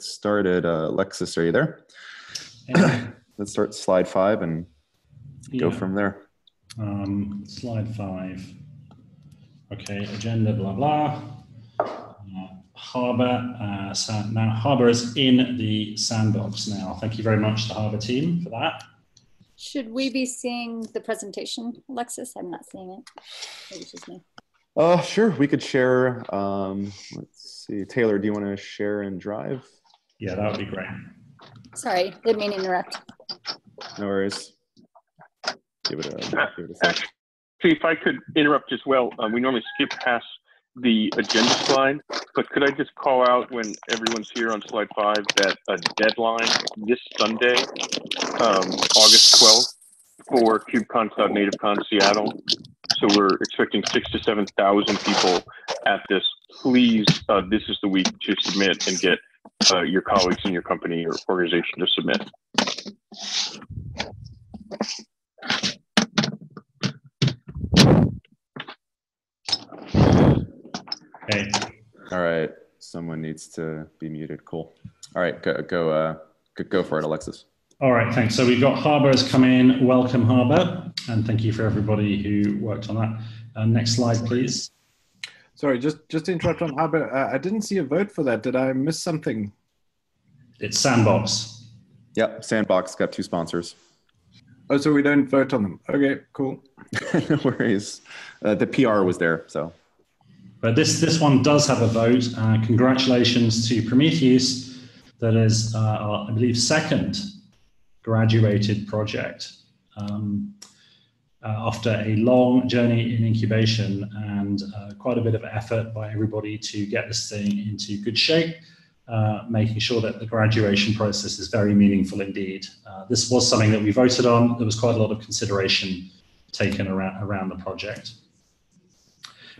started. Uh, Alexis, are you there? Let's start slide five and go from there. Um, slide five. Okay, agenda, blah, blah. Uh, Harbor, uh, sa- now Harbor is in the sandbox now. Thank you very much to Harbor team for that. Should we be seeing the presentation, Alexis? I'm not seeing it. Maybe it's just me. Uh, sure, we could share. Um, let's see. Taylor, do you want to share and drive? Yeah, that would be great. Sorry, didn't mean to interrupt. No worries. Give it a, give it a. Actually, if I could interrupt as well, um, we normally skip past the agenda slide, but could I just call out when everyone's here on slide five that a deadline this Sunday, um, August 12th, for KubeCon CloudNativeCon Seattle. So we're expecting six to 7,000 people at this. Please, uh, this is the week to submit and get uh, your colleagues in your company or organization to submit. Okay, All right. Someone needs to be muted. Cool. All right. Go, go, uh, go, go for it, Alexis. all right, thanks. So we've got Harbor has come in. Welcome, Harbor. And thank you for everybody who worked on that. Uh, next slide, please. Sorry, just just to interrupt on Harbor. Uh, I didn't see a vote for that. Did I miss something? It's Sandbox. Yep. Sandbox got two sponsors. Oh, so we don't vote on them. Okay, cool. no worries. Uh, the PR was there. So But this, this one does have a vote. Uh, congratulations to Prometheus, that is, uh, our, I believe, second graduated project um, after a long journey in incubation and uh, quite a bit of effort by everybody to get this thing into good shape. Uh, making sure that the graduation process is very meaningful indeed. Uh, this was something that we voted on. There was quite a lot of consideration taken around, around the project.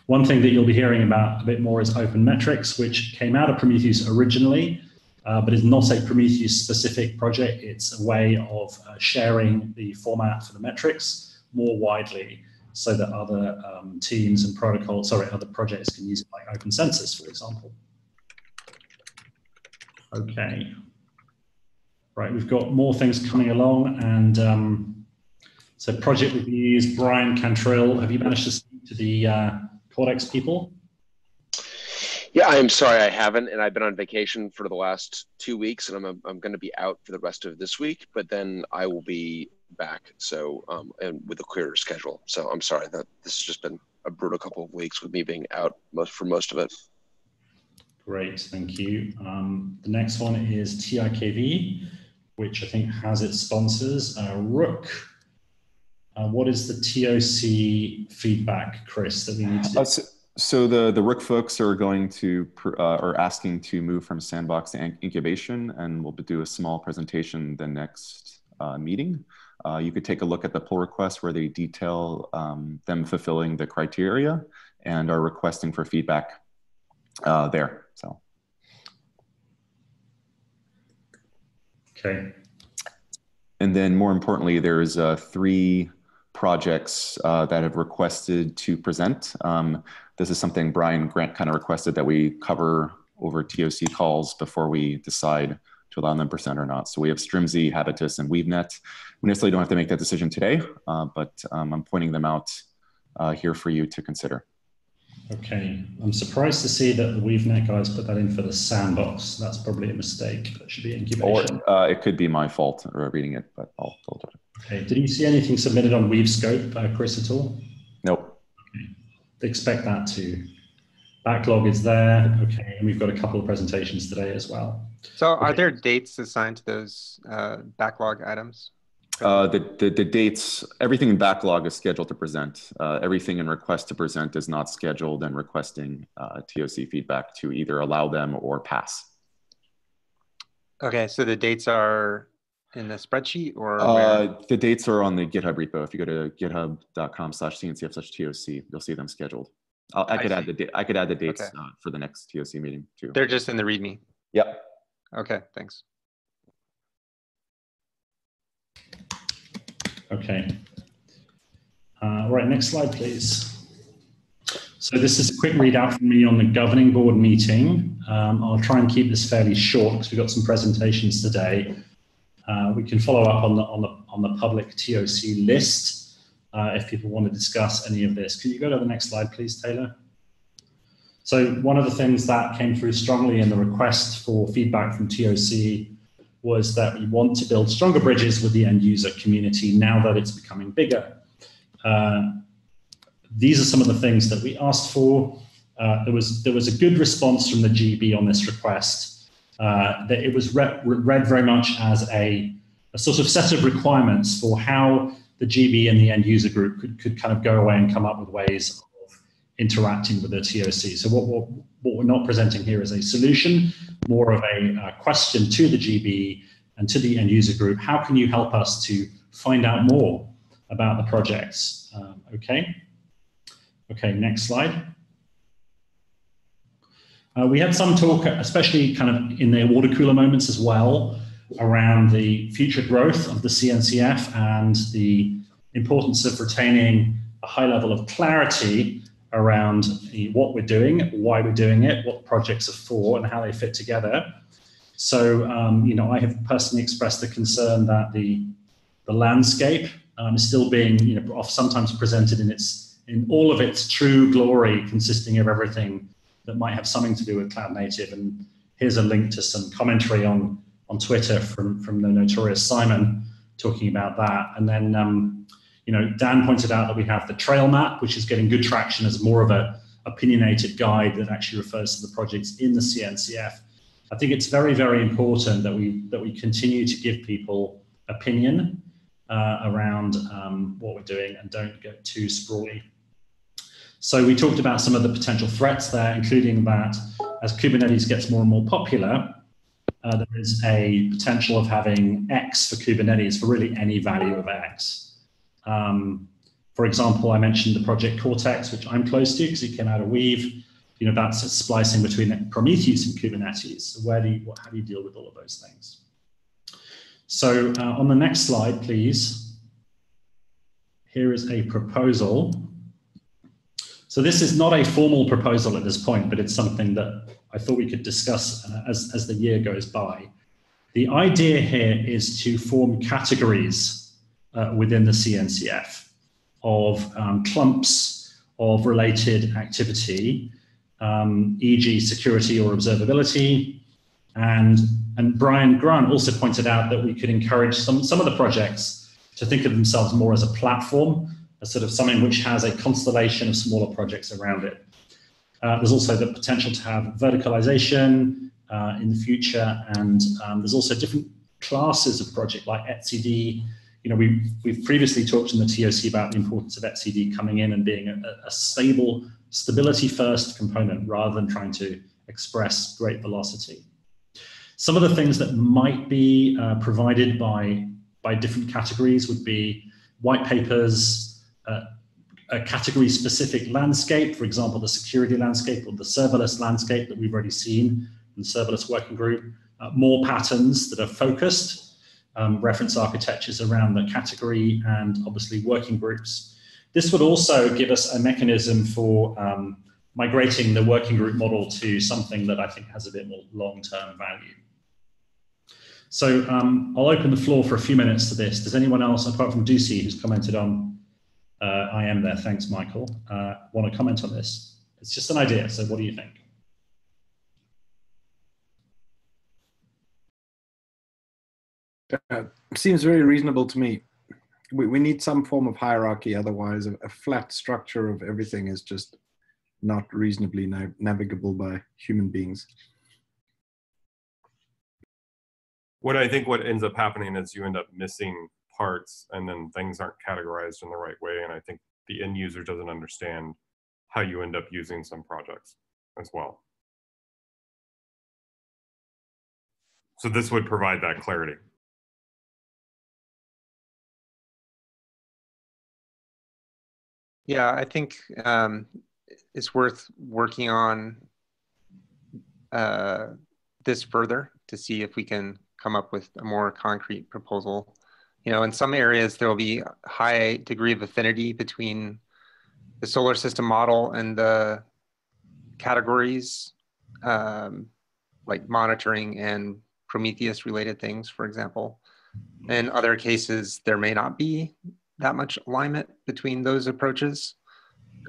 One thing that you'll be hearing about a bit more is Open Metrics, which came out of Prometheus originally, uh, but is not a Prometheus specific project. It's a way of uh, sharing the format for the metrics more widely so that other um, teams and protocols, sorry, other projects can use it like Open Census, for example. Okay. Right, we've got more things coming along and um, so project reviews, Bryan Cantrill, have you managed to speak to the uh, people? Yeah, I'm sorry I haven't, and I've been on vacation for the last two weeks, and I'm I'm going to be out for the rest of this week, but then I will be back. So, um, and with a clearer schedule. So I'm sorry that this has just been a brutal couple of weeks with me being out most for most of it. Great, thank you. Um, the next one is TIKV, which I think has its sponsors. Uh, Rook, uh, what is the TOC feedback, Chris, that we need to? Uh, so, so the the Rook folks are going to uh, are asking to move from sandbox to incubation, and we'll do a small presentation the next uh, meeting. Uh, you could take a look at the pull request where they detail um, them fulfilling the criteria and are requesting for feedback uh, there. So Okay, And then more importantly, there's uh, three projects uh, that have requested to present. Um, this is something Brian Grant kind of requested that we cover over TOC calls before we decide to allow them present or not. So we have Strimzi, Habitus, and WeaveNet. We necessarily don't have to make that decision today, uh, but um, I'm pointing them out uh, here for you to consider. okay. I'm surprised to see that the WeaveNet guys put that in for the sandbox. That's probably a mistake. That should be Or incubation. uh, it could be my fault or reading it, but I'll, I'll do it. Okay, did you see anything submitted on WeaveScope, uh, Chris, at all? Nope. expect that to. Backlog is there. Okay, and we've got a couple of presentations today as well. So are there dates assigned to those uh, backlog items? Uh, the, the, the dates, everything in backlog is scheduled to present. Uh, everything in request to present is not scheduled and requesting uh, TOC feedback to either allow them or pass. Okay, so the dates are in the spreadsheet or? Uh, the dates are on the GitHub repo. If you go to github.com slash CNCF slash TOC, you'll see them scheduled. I'll, I I could add the I could add the dates Okay. uh, for the next TOC meeting too. They're just in the README. Yep. Okay, thanks. Okay. Uh, right, next slide, please. So this is a quick readout from me on the governing board meeting. Um, I'll try and keep this fairly short because we've got some presentations today. Uh, we can follow up on the, on the, on the public TOC list uh, if people want to discuss any of this. Can you go to the next slide, please, Taylor? So one of the things that came through strongly in the request for feedback from TOC was that we want to build stronger bridges with the end user community now that it's becoming bigger. Uh, these are some of the things that we asked for. Uh, there was there was a good response from the GB on this request. Uh, that it was re read very much as a, a sort of set of requirements for how the GB and the end user group could, could kind of go away and come up with ways interacting with the TOC. So what, what, we're not presenting here is a solution, more of a, a question to the GB and to the end user group. How can you help us to find out more about the projects? Um, okay. Okay, next slide. Uh, we had some talk, especially kind of in the water cooler moments as well, around the future growth of the CNCF and the importance of retaining a high level of clarity around what we're doing, why we're doing it, what projects are for, and how they fit together. So, um, you know, I have personally expressed the concern that the the landscape um, is still being, you know, sometimes presented in its in all of its true glory, consisting of everything that might have something to do with cloud native. And here's a link to some commentary on, on Twitter from, from the notorious Simon talking about that. And then, um, you know, Dan pointed out that we have the trail map, which is getting good traction as more of a opinionated guide that actually refers to the projects in the CNCF. I think it's very, very important that we that we continue to give people opinion uh, around um, what we're doing and don't get too sprawly. So we talked about some of the potential threats there, including that as Kubernetes gets more and more popular, uh, there is a potential of having X for Kubernetes for really any value of X. Um, for example, I mentioned the project Cortex, which I'm close to because it came out of Weave. You know, that's splicing between Prometheus and Kubernetes. So where do you, what, how do you deal with all of those things? So uh, on the next slide, please, here is a proposal so this is not a formal proposal at this point, but it's something that I thought we could discuss uh, as, as the year goes by. The idea here is to form categories uh, within the CNCF of um, clumps of related activity, um, e.g. security or observability. And, and Brian Grant also pointed out that we could encourage some, some of the projects to think of themselves more as a platform as sort of something which has a constellation of smaller projects around it. Uh, there's also the potential to have verticalization uh, in the future, and um, there's also different classes of project like etcd. You know, we've, we've previously talked in the TOC about the importance of etcd coming in and being a, a stable, stability first component rather than trying to express great velocity. Some of the things that might be uh, provided by, by different categories would be white papers, a category specific landscape, for example, the security landscape or the serverless landscape that we've already seen in the serverless working group, uh, more patterns that are focused, um, reference architectures around the category and obviously working groups. This would also give us a mechanism for um, migrating the working group model to something that I think has a bit more long-term value. So um, I'll open the floor for a few minutes to this. Does anyone else, apart from Ducy, who's commented on uh, I am there. Thanks, Michael. Uh, want to comment on this? It's just an idea. So, what do you think? Uh, seems very reasonable to me. We, we need some form of hierarchy. Otherwise, a, a flat structure of everything is just not reasonably na navigable by human beings. What I think what ends up happening is you end up missing parts and then things aren't categorized in the right way. And I think the end user doesn't understand how you end up using some projects as well. So this would provide that clarity. Yeah, I think um, it's worth working on uh, this further to see if we can come up with a more concrete proposal you know, in some areas there will be high degree of affinity between the solar system model and the categories, um, like monitoring and Prometheus related things, for example. In other cases, there may not be that much alignment between those approaches,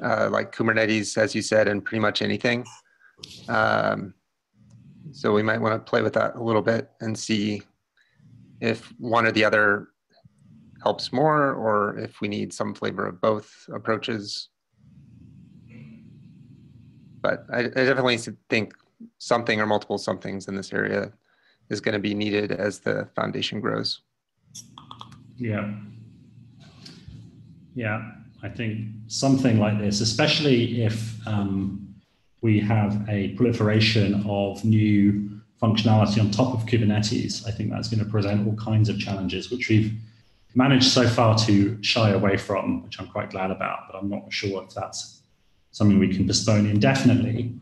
uh, like Kubernetes, as you said, and pretty much anything. Um, so we might want to play with that a little bit and see if one or the other helps more or if we need some flavor of both approaches. But I, I definitely think something or multiple somethings in this area is going to be needed as the foundation grows. Yeah. Yeah, I think something like this, especially if um, we have a proliferation of new functionality on top of Kubernetes, I think that's going to present all kinds of challenges, which we've managed so far to shy away from, which I'm quite glad about, but I'm not sure if that's something we can postpone indefinitely.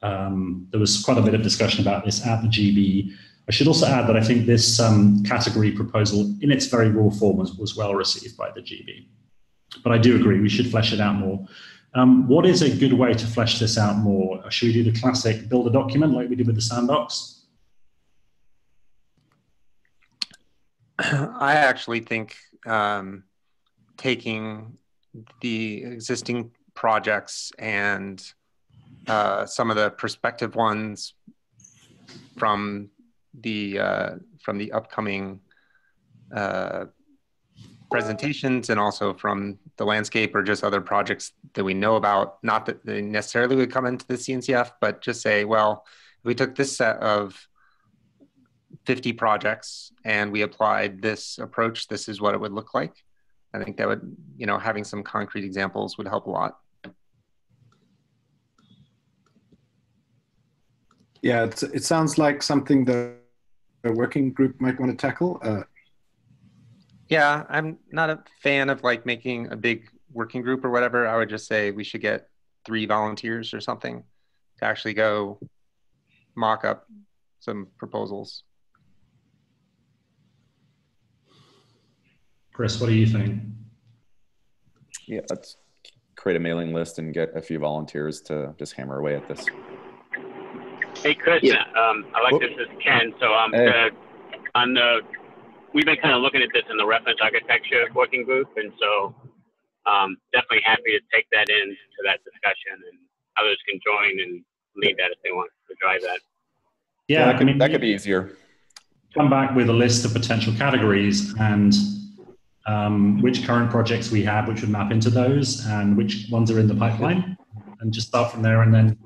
Um, there was quite a bit of discussion about this at the GB. I should also add that I think this um, category proposal in its very raw form was, was well received by the GB. But I do agree, we should flesh it out more. Um, what is a good way to flesh this out more? Should we do the classic build a document like we did with the sandbox? I actually think um, taking the existing projects and uh, some of the prospective ones from the uh, from the upcoming uh, presentations and also from the landscape or just other projects that we know about. Not that they necessarily would come into the CNCF, but just say, well, we took this set of 50 projects and we applied this approach, this is what it would look like. I think that would, you know, having some concrete examples would help a lot. Yeah, it sounds like something that a working group might want to tackle. Uh, yeah, I'm not a fan of like making a big working group or whatever. I would just say we should get three volunteers or something to actually go mock up some proposals. Chris, what do you think? Yeah, let's create a mailing list and get a few volunteers to just hammer away at this. Hey, Chris, yeah. um, I like this is Ken. So um, hey. the, on the, we've been kind of looking at this in the reference architecture working group, and so um, definitely happy to take that in into that discussion, and others can join and lead that if they want to drive that. Yeah, yeah that, could, I mean, that could be easier. Come back with a list of potential categories and um, which current projects we have, which would map into those, and which ones are in the pipeline, and just start from there, and then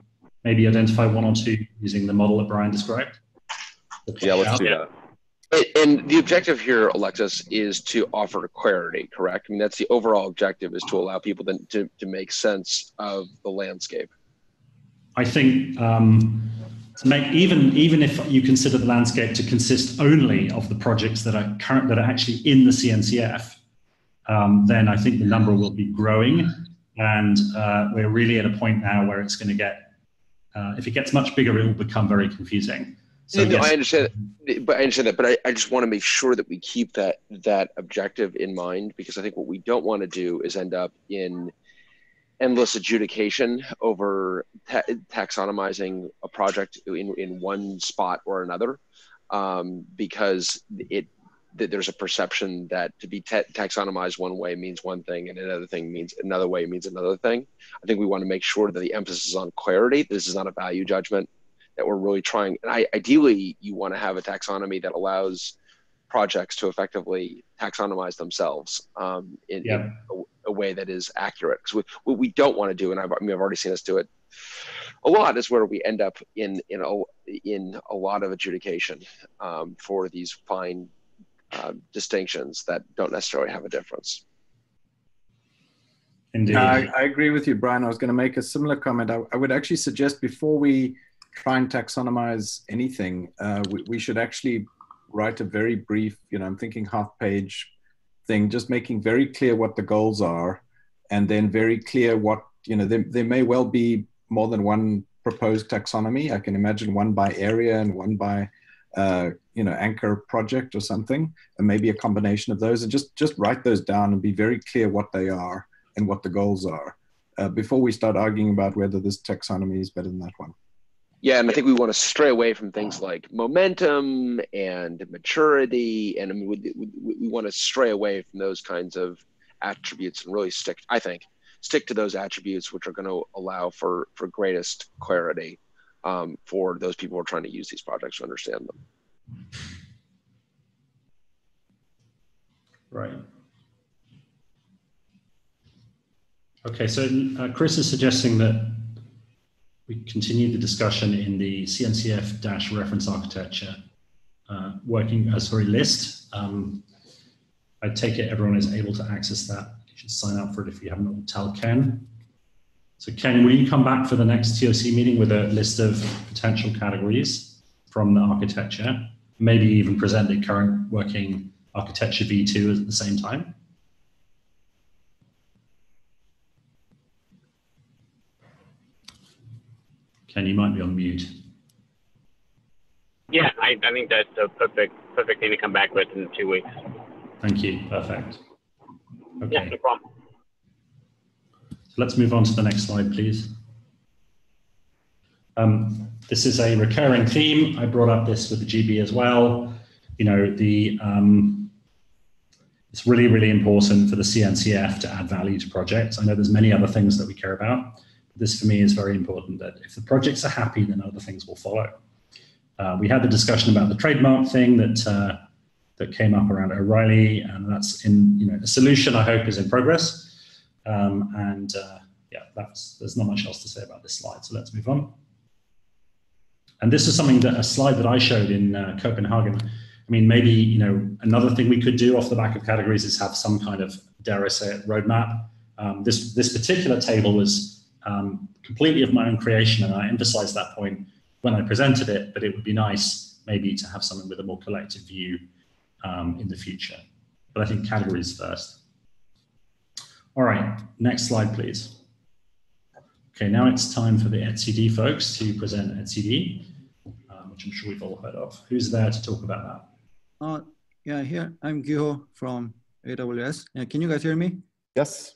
maybe identify one or two using the model that Brian described. Yeah, let's do that. And the objective here, Alexis, is to offer clarity, correct? I mean, that's the overall objective is to allow people to, to, to make sense of the landscape. I think um, to make even even if you consider the landscape to consist only of the projects that are current that are actually in the CNCF, um, then I think the number will be growing, and uh, we're really at a point now where it's going to get uh, if it gets much bigger, it will become very confusing. So yes. I understand, but I understand that. But I, I just want to make sure that we keep that that objective in mind because I think what we don't want to do is end up in endless adjudication over ta- taxonomizing a project in in one spot or another, um, because it that there's a perception that to be ta- taxonomized one way means one thing and another thing means another way means another thing. I think we want to make sure that the emphasis is on clarity. This is not a value judgment that we're really trying. And I, ideally, you want to have a taxonomy that allows projects to effectively taxonomize themselves um, in, yeah. in a, a, way that is accurate. Because what we don't want to do, and I've, I mean, I've already seen us do it a lot, is where we end up in in a, in a lot of adjudication um, for these fine uh, distinctions that don't necessarily have a difference. Indeed. I, I, agree with you, Brian. I was going to make a similar comment. I, I, would actually suggest before we try and taxonomize anything, uh, we, we, should actually write a very brief, you know, I'm thinking half page thing, just making very clear what the goals are and then very clear what, you know, there, there may well be more than one proposed taxonomy. I can imagine one by area and one by uh, you know anchor project or something and maybe a combination of those and just just write those down and be very clear what they are and what the goals are uh, before we start arguing about whether this taxonomy is better than that one. Yeah, and I think we want to stray away from things like momentum and maturity, and I mean, we, we, we want to stray away from those kinds of attributes and really stick. I think stick to those attributes which are going to allow for for greatest clarity um, for those people who are trying to use these projects to understand them. Right. Okay, so uh, Chris is suggesting that we continue the discussion in the CNCF reference architecture uh, working, uh, sorry, list. Um, I take it everyone is able to access that. You should sign up for it if you haven't. Tell Ken. So Ken, will you come back for the next TOC meeting with a list of potential categories from the architecture? Maybe even present the current working architecture v2 at the same time? Ken, you might be on mute. Yeah, I, I think that's a perfect perfect thing to come back with in two weeks. Thank you. Perfect. Okay. Yeah, no problem. So let's move on to the next slide, please. Um, this is a recurring theme. I brought up this with the GB as well. You know, the um, it's really, really important for the CNCF to add value to projects. I know there's many other things that we care about, this for me is very important that if the projects are happy, then other things will follow. Uh, we had the discussion about the trademark thing that uh, that came up around O'Reilly, and that's in you know a solution I hope is in progress. Um, and uh, yeah, that's there's not much else to say about this slide. So let's move on. And this is something that a slide that I showed in uh, Copenhagen. I mean, maybe you know another thing we could do off the back of categories is have some kind of dare I say it roadmap. Um, this this particular table was um, completely of my own creation, and I emphasized that point when I presented it. But it would be nice maybe to have something with a more collective view um, in the future. But I think categories first. All right, next slide, please. Okay, now it's time for the etcd folks to present etcd, um, which I'm sure we've all heard of. Who's there to talk about that? Uh, yeah, here I'm Gyuho from AWS. Yeah, can you guys hear me? Yes.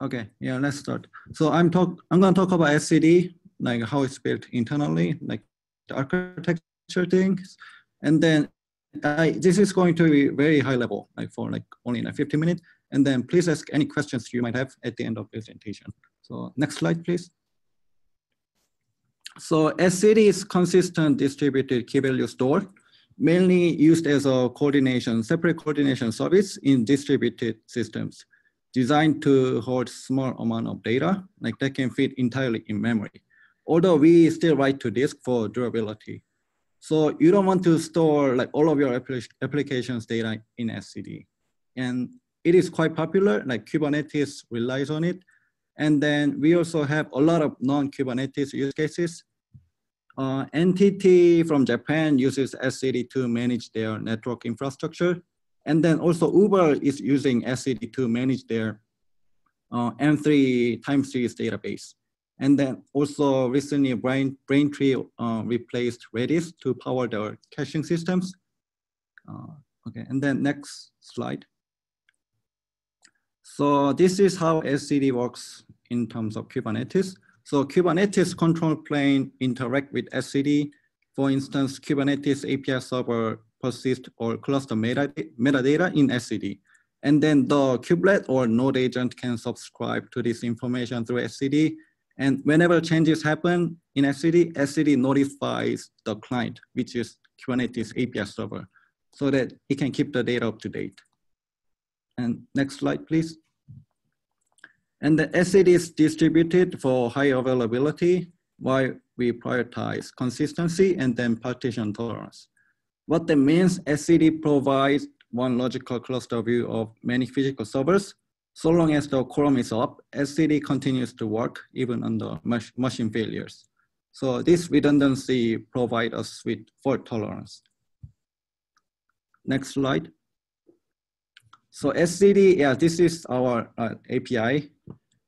Okay, yeah, let's start. So I'm talk. I'm going to talk about etcd, like how it's built internally, like the architecture things, and then I, this is going to be very high level, like for like only like 50 minutes. And then please ask any questions you might have at the end of presentation. So next slide, please. So etcd is consistent distributed key value store, mainly used as a coordination, separate coordination service in distributed systems designed to hold small amount of data, like that can fit entirely in memory. Although we still write to disk for durability. So you don't want to store like all of your applications data in etcd. And it is quite popular, like Kubernetes relies on it. And then we also have a lot of non-Kubernetes use cases. Uh, NTT from Japan uses etcd to manage their network infrastructure. And then also Uber is using etcd to manage their uh, M3 time series database. And then also recently Brain, Braintree uh, replaced Redis to power their caching systems. Uh, okay, and then next slide. So this is how etcd works in terms of Kubernetes. So Kubernetes control plane interact with etcd. For instance, Kubernetes API server persist or cluster metadata, in etcd. And then the kubelet or node agent can subscribe to this information through etcd. And whenever changes happen in etcd, etcd notifies the client, which is Kubernetes API server, so that it can keep the data up to date. And next slide, please. And the etcd is distributed for high availability while we prioritize consistency and then partition tolerance. What that means, etcd provides one logical cluster view of many physical servers. So long as the quorum is up, etcd continues to work even under mach machine failures. So this redundancy provides us with fault tolerance. Next slide. So etcd, yeah, this is our uh, API.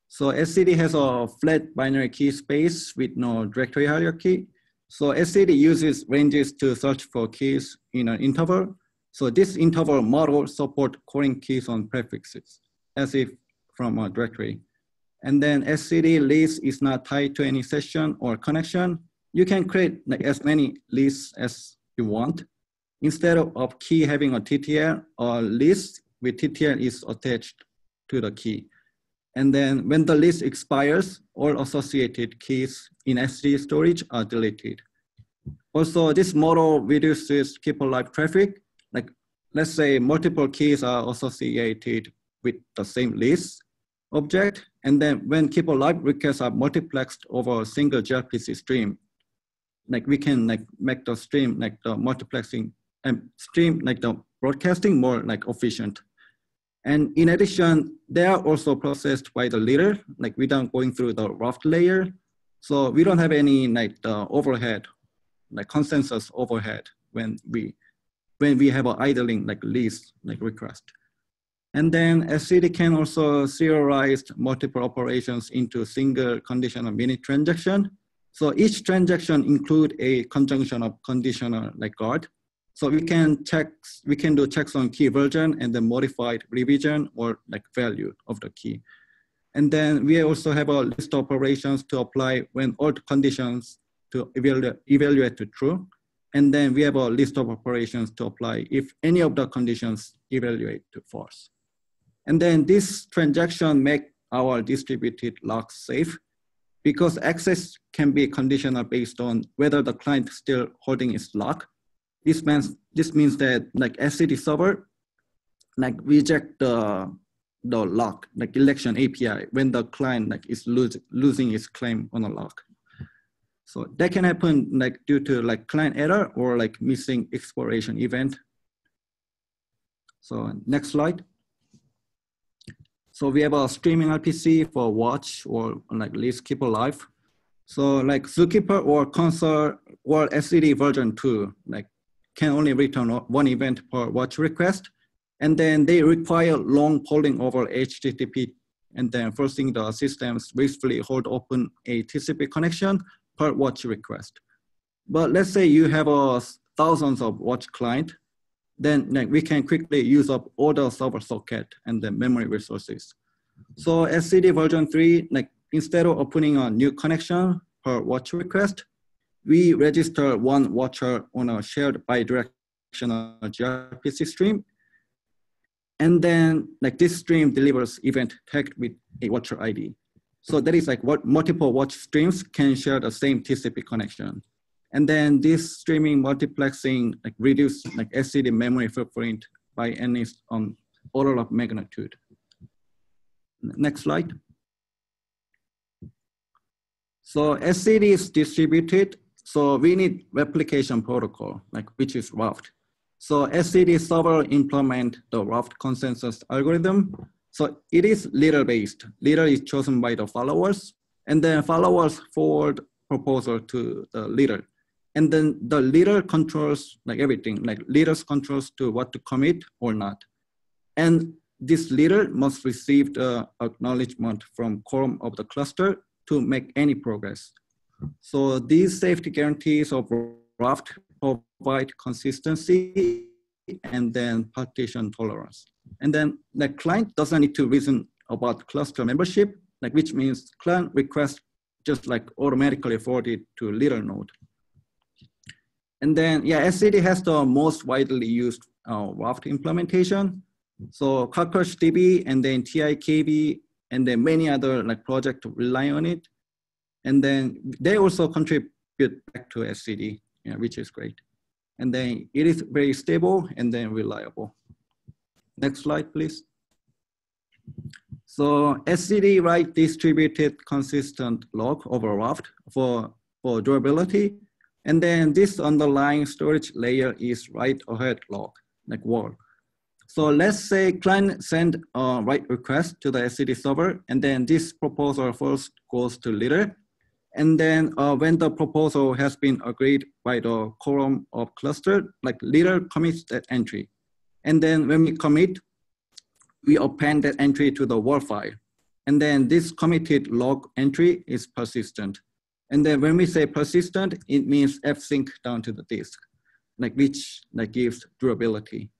So etcd has a flat binary key space with no directory hierarchy. So etcd uses ranges to search for keys in an interval. So this interval model support calling keys on prefixes as if from a directory. and then etcd list is not tied to any session or connection, you can create like as many lists as you want. Instead of, of key having a TTL, a list with TTL is attached to the key. And then when the list expires, all associated keys in S3 storage are deleted. Also, this model reduces keep alive traffic. Like, let's say multiple keys are associated with the same list object. And then when keep alive requests are multiplexed over a single gRPC stream, like we can like make the stream, like the multiplexing and stream, like the broadcasting more like efficient. And in addition, they are also processed by the leader, like without going through the raft layer. So we don't have any like the overhead, like consensus overhead when we when we have an idling like list like request. And then etcd can also serialize multiple operations into single conditional minute transaction. So each transaction include a conjunction of conditional like guard. So we can check, we can do checks on key version and then modified revision or like value of the key. And then we also have a list of operations to apply when all conditions to evaluate, evaluate to true. And then we have a list of operations to apply if any of the conditions evaluate to false. And then this transaction make our distributed lock safe because access can be conditional based on whether the client still holding its lock. This means this means that like etcd server like reject the the lock like election API when the client like is lose, losing its claim on a lock. So that can happen like due to like client error or like missing expiration event. So next slide. So we have a streaming RPC for watch or like list keep alive. So like Zookeeper or Consul or etcd version two, like can only return one event per watch request. And then they require long polling over HTTP and then forcing the systems basically hold open a TCP connection per watch request. But let's say you have a thousands of watch client then like, we can quickly use up all the server socket and the memory resources. So etcd version three, like instead of opening a new connection per watch request, we register one watcher on a shared bidirectional gRPC stream. And then like this stream delivers event tagged with a watcher ID. So that is like what multiple watch streams can share the same TCP connection. And then this streaming multiplexing like reduce like etcd memory footprint by any on um, order of magnitude. Next slide. So etcd is distributed. So we need replication protocol, like which is Raft. So etcd server implement the Raft consensus algorithm. So it is leader based. Leader is chosen by the followers and then followers forward proposal to the leader and then the leader controls like everything like leaders controls to what to commit or not and this leader must receive the acknowledgement from quorum of the cluster to make any progress so these safety guarantees of raft provide consistency and then partition tolerance and then the client doesn't need to reason about cluster membership like which means client request just like automatically forwarded to leader node and then, yeah, etcd has the most widely used uh, Raft implementation. So Cockroach DB and then TiKV and then many other like projects rely on it. And then they also contribute back to etcd, yeah, which is great. And then it is very stable and then reliable. Next slide, please. So etcd write distributed consistent log over Raft for, for durability and then this underlying storage layer is write ahead log, like WAL. So let's say client send a write request to the etcd server, and then this proposal first goes to leader. And then uh, when the proposal has been agreed by the quorum of cluster, like leader commits that entry. And then when we commit, we append that entry to the WAL file. And then this committed log entry is persistent. And then when we say persistent, it means f-sync down to the disk, like which like gives durability.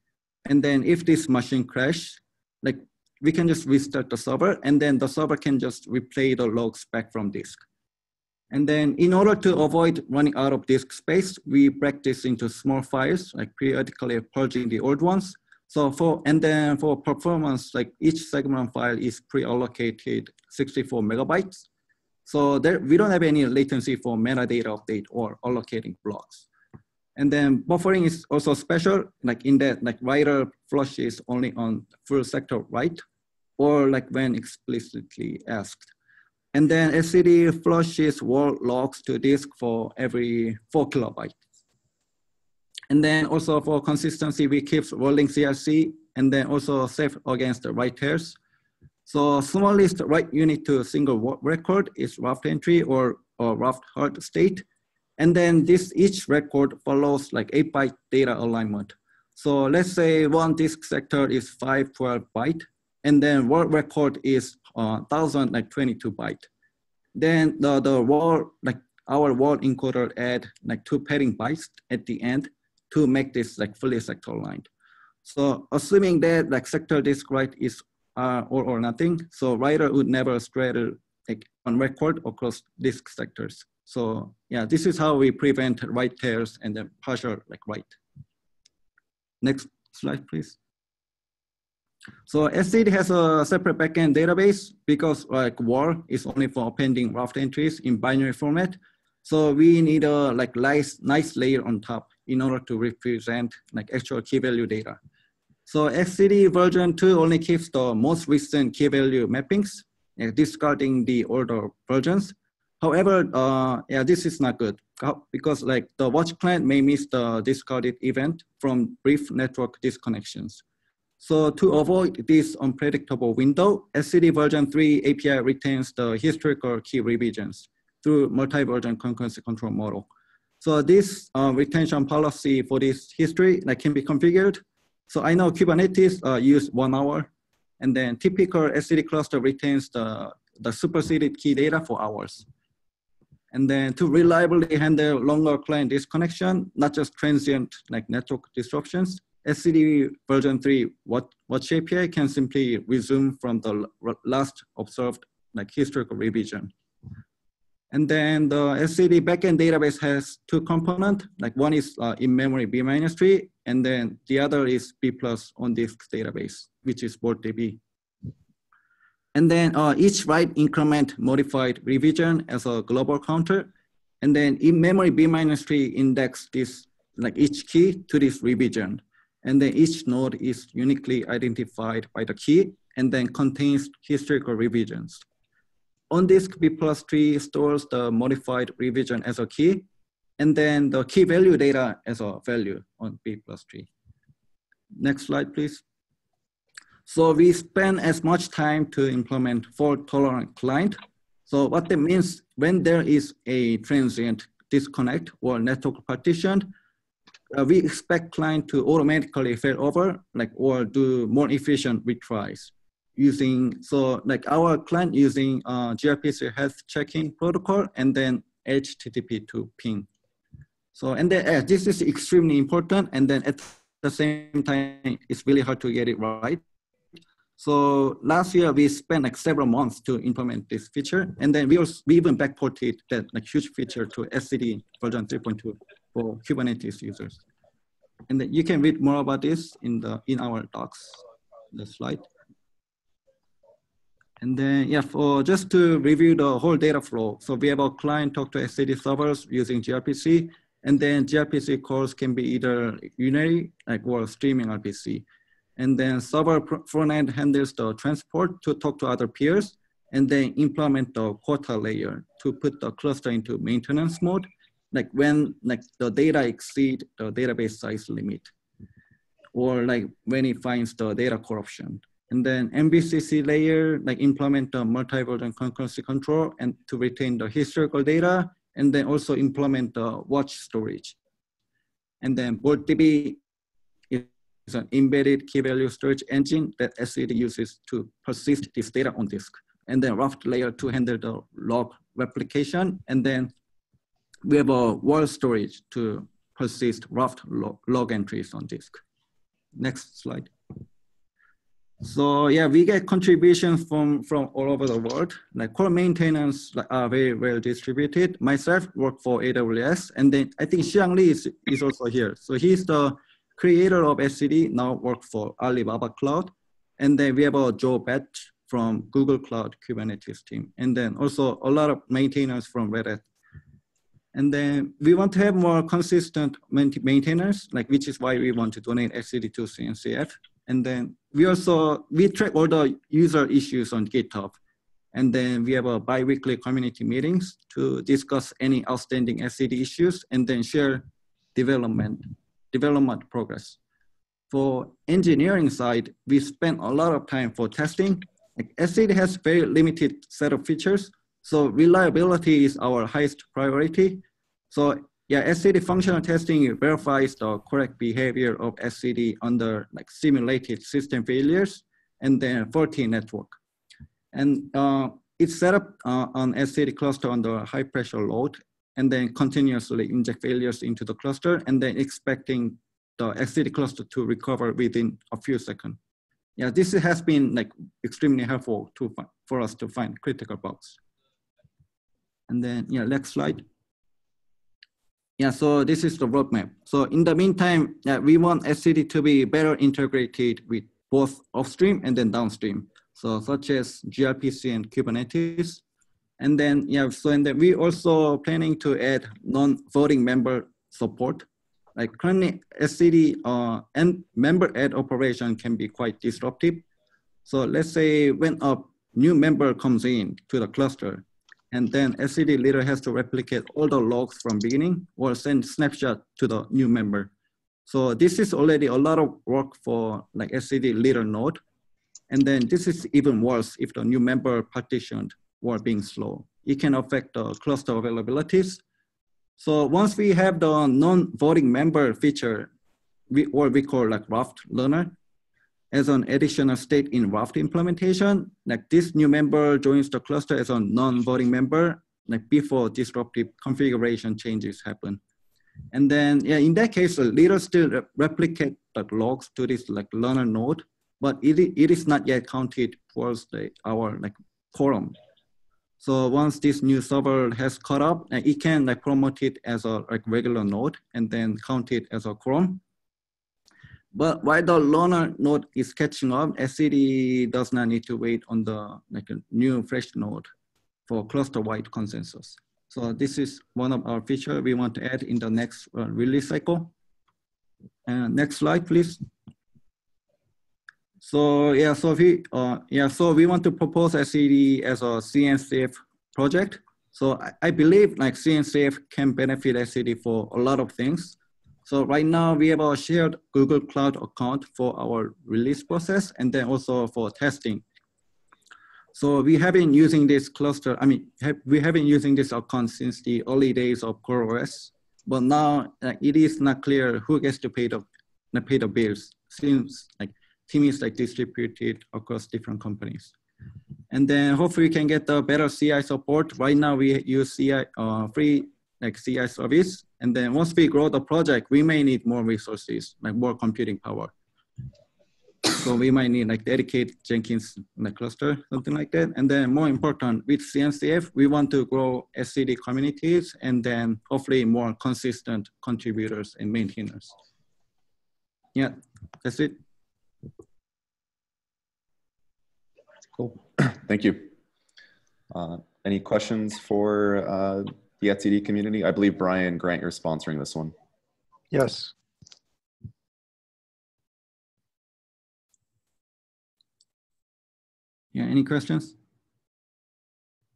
And then if this machine crash, like we can just restart the server and then the server can just replay the logs back from disk. And then in order to avoid running out of disk space, we break this into small files, like periodically purging the old ones. So for, and then for performance, like each segment file is pre-allocated 64 megabytes. So there, we don't have any latency for metadata update or allocating blocks. And then buffering is also special, like in that like writer flushes only on full sector write, or like when explicitly asked. And then etcd flushes WAL logs to disk for every four kilobytes. And then also for consistency, we keep rolling CRC and then also safe against the write tears. So smallest write unit to single record is raft entry or, or raft hard state. And then this each record follows like eight byte data alignment. So let's say one disk sector is 512 byte, and then world record is uh, 1000 like 22 byte. Then the, the word, like our word encoder add like two padding bytes at the end to make this like fully sector aligned. So assuming that like sector disk write is uh, all or nothing, so writer would never straddle like on record across disk sectors. So yeah, this is how we prevent write tears and then partial like write. Next slide, please. So etcd has a separate backend database because like WAL is only for appending raft entries in binary format. So we need a like nice, nice layer on top in order to represent like actual key value data. So etcd version two only keeps the most recent key value mappings, discarding the older versions. However, uh, yeah, this is not good because like the watch client may miss the discarded event from brief network disconnections. So to avoid this unpredictable window, etcd version 3 API retains the historical key revisions through multi-version concurrency control model. So this uh, retention policy for this history like, can be configured. So I know Kubernetes uh, use one hour, and then typical etcd cluster retains the, the superseded key data for hours. And then to reliably handle longer client disconnection, not just transient like network disruptions, etcd version 3 what API can simply resume from the last observed like historical revision. And then the etcd backend database has two components, like one is uh, in-memory B minus three, and then the other is B plus on disk database, which is DB. And then uh, each write increment modified revision as a global counter. And then in memory B minus three index this like each key to this revision. And then each node is uniquely identified by the key and then contains historical revisions. On disk B plus tree stores the modified revision as a key and then the key value data as a value on B plus tree. Next slide, please. So we spend as much time to implement fault tolerant client. So what that means when there is a transient disconnect or network partition, uh, we expect client to automatically fail over like or do more efficient retries using so like our client using uh, gRPC health checking protocol and then HTTP to ping. So and then uh, this is extremely important and then at the same time it's really hard to get it right. So last year we spent like several months to implement this feature, and then we also we even backported that like huge feature to etcd version 3.2 for Kubernetes users. And you can read more about this in the in our docs, the slide. And then yeah, for just to review the whole data flow. So we have our client talk to etcd servers using gRPC, and then gRPC calls can be either unary like or streaming RPC. And then server front end handles the transport to talk to other peers and then implement the quota layer to put the cluster into maintenance mode, like when like the data exceed the database size limit, or like when it finds the data corruption. And then MVCC layer, like implement the multi-version concurrency control and to retain the historical data, and then also implement the watch storage. And then DB is an embedded key value storage engine that etcd uses to persist this data on disk. And then Raft layer to handle the log replication. And then we have a WAL storage to persist Raft log, log entries on disk. Next slide. So yeah, we get contributions from from all over the world. Like core maintenance are very well distributed. Myself work for AWS, and then I think Xiang Li is, is also here. So he's the creator of etcd, now work for Alibaba Cloud. And then we have a Joe Betz from Google Cloud Kubernetes team. And then also a lot of maintainers from Red Hat. And then we want to have more consistent maintainers, like which is why we want to donate etcd to CNCF. And then we also, we track all the user issues on GitHub. And then we have a bi-weekly community meetings to discuss any outstanding etcd issues and then share development, development progress. For engineering side, we spend a lot of time for testing. Like has very limited set of features. So reliability is our highest priority. So yeah, etcd functional testing verifies the correct behavior of etcd under like simulated system failures and then faulty network. And uh, it's set up uh, on etcd cluster under high pressure load and then continuously inject failures into the cluster and then expecting the etcd cluster to recover within a few seconds. Yeah, this has been like extremely helpful to for us to find critical bugs. And then, yeah, next slide. Yeah, so this is the roadmap. So in the meantime, yeah, we want etcd to be better integrated with both upstream and then downstream. So such as gRPC and Kubernetes. And then, yeah, so and then we also planning to add non-voting member support. Like currently etcd uh, and member add operation can be quite disruptive. So let's say when a new member comes in to the cluster, and then etcd leader has to replicate all the logs from beginning or send snapshot to the new member. So this is already a lot of work for like etcd leader node. And then this is even worse if the new member partitioned were being slow. It can affect the cluster availabilities. So once we have the non-voting member feature, we, or we call like Raft learner, as an additional state in Raft implementation, like this new member joins the cluster as a non-voting member, like before disruptive configuration changes happen. And then, yeah, in that case, the leader still replicate the logs to this like learner node, but it, it is not yet counted towards the, our like quorum. So once this new server has caught up, uh, it can like promote it as a like regular node and then count it as a quorum. But while the learner node is catching up, etcd does not need to wait on the like a new fresh node for cluster-wide consensus. So this is one of our features we want to add in the next uh, release cycle. And next slide, please. So yeah, so we uh, yeah, so we want to propose etcd as a CNCF project. So I, I believe like CNCF can benefit etcd for a lot of things. So right now we have a shared Google Cloud account for our release process and then also for testing. So we have been using this cluster, I mean, have, we have been using this account since the early days of CoreOS, but now uh, it is not clear who gets to pay the, pay the bills since like team is like distributed across different companies. And then hopefully we can get the better CI support. Right now we use CI, uh, free like CI service. And then once we grow the project, we may need more resources, like more computing power. So we might need like dedicated Jenkins cluster, something like that. And then more important, with CNCF, we want to grow etcd communities and then hopefully more consistent contributors and maintainers. Yeah, that's it. Cool, thank you. Uh, any questions for uh, the etcd community. I believe Brian Grant, you're sponsoring this one. Yes. Yeah, any questions?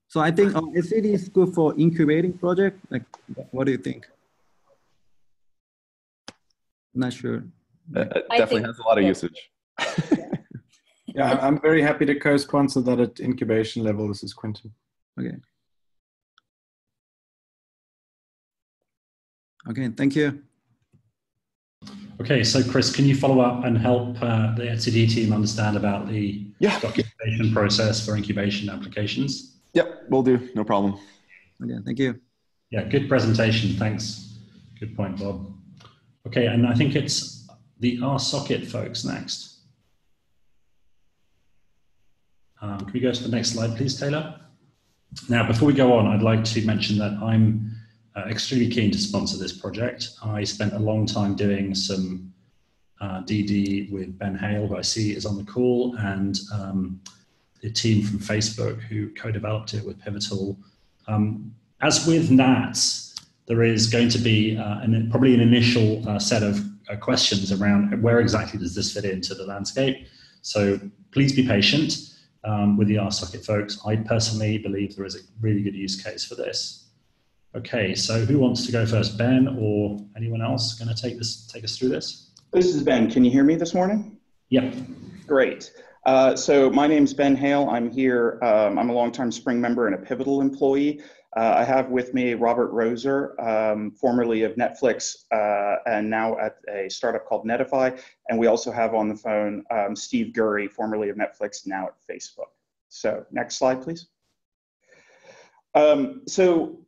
So I think um, etcd is good for incubating project. Like, what do you think? Not sure. Uh, it definitely has a lot of usage. yeah, I'm very happy to co-sponsor that at incubation level. This is Quinton. Okay. Okay, thank you. Okay, so Chris, can you follow up and help uh, the etcd team understand about the yeah. documentation process for incubation applications? Yep, we'll do. No problem. Okay, thank you. Yeah, good presentation. Thanks. Good point, Bob. Okay, and I think it's the RSocket folks next. Um, can we go to the next slide, please, Taylor? Now, before we go on, I'd like to mention that I'm uh, extremely keen to sponsor this project. I spent a long time doing some uh, DD with Ben Hale, who I see is on the call, and um, the team from Facebook who co-developed it with Pivotal. Um, as with NATS, there is going to be uh, an, probably an initial uh, set of uh, questions around where exactly does this fit into the landscape. So please be patient um, with the RSocket folks. I personally believe there is a really good use case for this. Okay, so who wants to go first, Ben or anyone else going to take this, take us through this? This is Ben. Can you hear me this morning? Yep. Great. Uh, so my name is Ben Hale. I'm here. Um, I'm a longtime Spring member and a Pivotal employee. Uh, I have with me Robert Roeser, um, formerly of Netflix uh, and now at a startup called Netifi. And we also have on the phone um, Steve Gury, formerly of Netflix, now at Facebook. So next slide, please. Um, so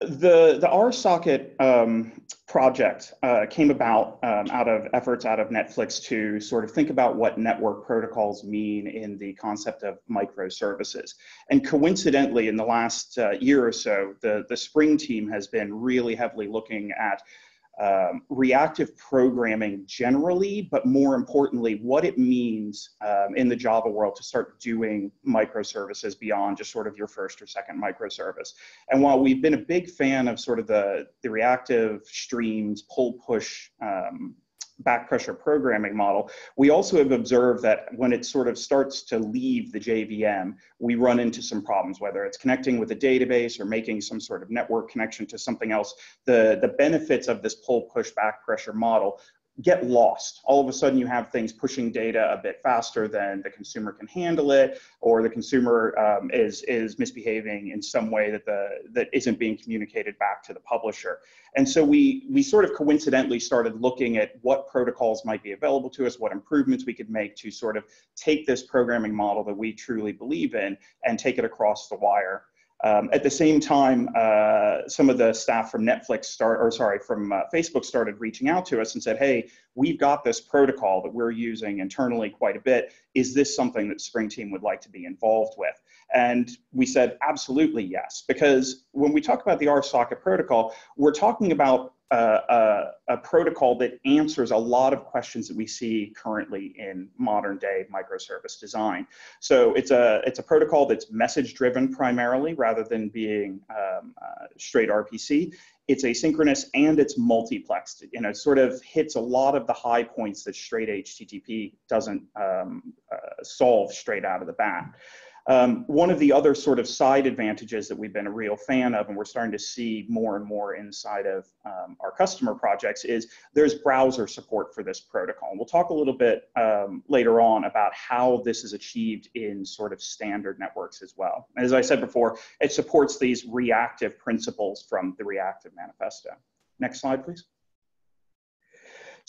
the the RSocket um, project uh, came about um, out of efforts out of Netflix to sort of think about what network protocols mean in the concept of microservices. And coincidentally, in the last uh, year or so, the the Spring team has been really heavily looking at um, reactive programming generally, but more importantly, what it means um, in the Java world to start doing microservices beyond just sort of your first or second microservice. And while we've been a big fan of sort of the, the reactive streams, pull push um, back pressure programming model, we also have observed that when it sort of starts to leave the JVM, we run into some problems, whether it's connecting with a database or making some sort of network connection to something else. The, the benefits of this pull push back pressure model get lost. All of a sudden, you have things pushing data a bit faster than the consumer can handle it, or the consumer um, is is misbehaving in some way that the that isn't being communicated back to the publisher. And so we we sort of coincidentally started looking at what protocols might be available to us, what improvements we could make to sort of take this programming model that we truly believe in and take it across the wire. Um, at the same time, uh, some of the staff from Netflix start, or sorry, from uh, Facebook started reaching out to us and said, "Hey, we've got this protocol that we're using internally quite a bit. Is this something that Spring Team would like to be involved with?" And we said, "Absolutely yes," because when we talk about the RSocket protocol, we're talking about a, a, protocol that answers a lot of questions that we see currently in modern day microservice design. So it's a, it's a protocol that's message driven primarily rather than being um, uh, straight RPC. It's asynchronous and it's multiplexed. You know, it sort of hits a lot of the high points that straight HTTP doesn't um, uh, solve straight out of the bat. Um, one of the other sort of side advantages that we've been a real fan of, and we're starting to see more and more inside of um, our customer projects, is there's browser support for this protocol. And we'll talk a little bit um, later on about how this is achieved in sort of standard networks as well. As I said before, it supports these reactive principles from the Reactive Manifesto. Next slide, please.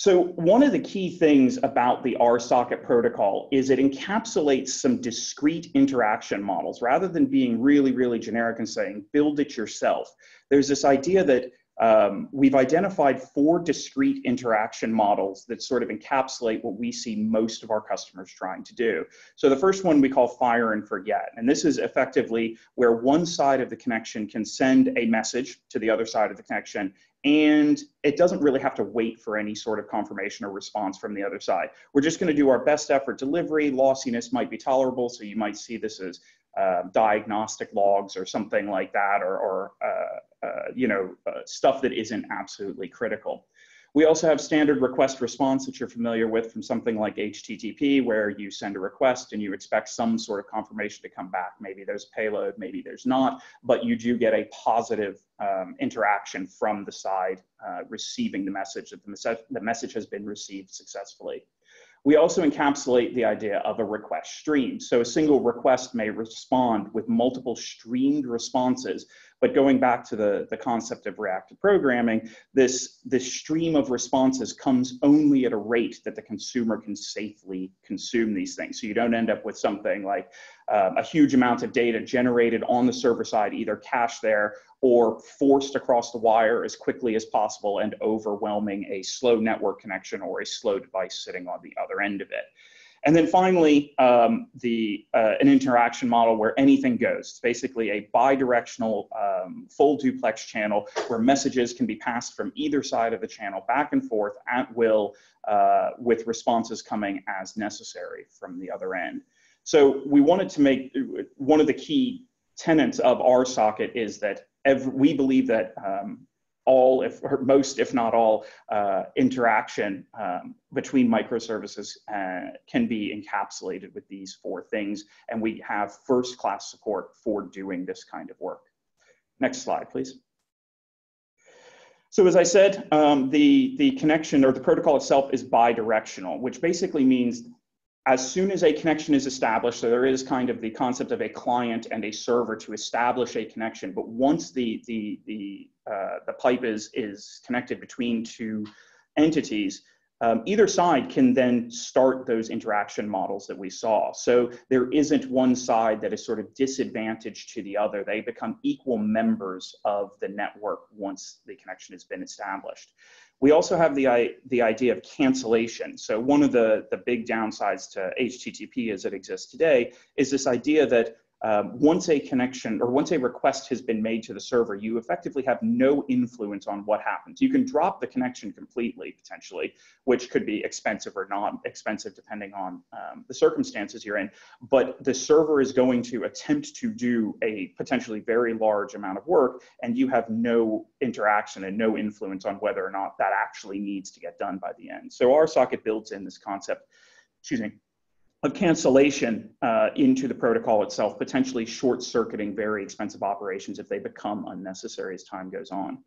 So one of the key things about the RSocket protocol is it encapsulates some discrete interaction models rather than being really, really generic and saying, build it yourself. There's this idea that um, we've identified four discrete interaction models that sort of encapsulate what we see most of our customers trying to do. So the first one we call fire and forget. And this is effectively where one side of the connection can send a message to the other side of the connection and it doesn't really have to wait for any sort of confirmation or response from the other side. We're just going to do our best effort delivery. Lossiness might be tolerable, so you might see this as uh, diagnostic logs or something like that, or, or uh, uh, you know uh, stuff that isn't absolutely critical. We also have standard request response that you're familiar with from something like HTTP, where you send a request and you expect some sort of confirmation to come back. Maybe there's payload, maybe there's not, but you do get a positive um, interaction from the side uh, receiving the message that the, mes the message has been received successfully. We also encapsulate the idea of a request stream. So a single request may respond with multiple streamed responses, but going back to the, the concept of reactive programming, this, this stream of responses comes only at a rate that the consumer can safely consume these things. So you don't end up with something like um, a huge amount of data generated on the server side, either cached there or forced across the wire as quickly as possible and overwhelming a slow network connection or a slow device sitting on the other end of it. And then finally, um, the uh, an interaction model where anything goes. It's basically a bidirectional um, full duplex channel where messages can be passed from either side of the channel back and forth at will uh, with responses coming as necessary from the other end. So we wanted to make one of the key tenets of RSocket is that every, we believe that um, all, if or most, if not all, uh, interaction um, between microservices uh, can be encapsulated with these four things, and we have first-class support for doing this kind of work. Next slide, please. So as I said, um, the, the connection or the protocol itself is bidirectional, which basically means as soon as a connection is established, so there is kind of the concept of a client and a server to establish a connection. But once the the the uh, the pipe is is connected between two entities, um, either side can then start those interaction models that we saw. So there isn't one side that is sort of disadvantaged to the other. They become equal members of the network once the connection has been established. We also have the, the idea of cancellation. So one of the, the big downsides to HTTP as it exists today is this idea that um, once a connection or once a request has been made to the server, you effectively have no influence on what happens. You can drop the connection completely, potentially, which could be expensive or not expensive depending on um, the circumstances you're in. But the server is going to attempt to do a potentially very large amount of work, and you have no interaction and no influence on whether or not that actually needs to get done by the end. So RSocket builds in this concept, excuse me, of cancellation uh, into the protocol itself, potentially short circuiting very expensive operations if they become unnecessary as time goes on.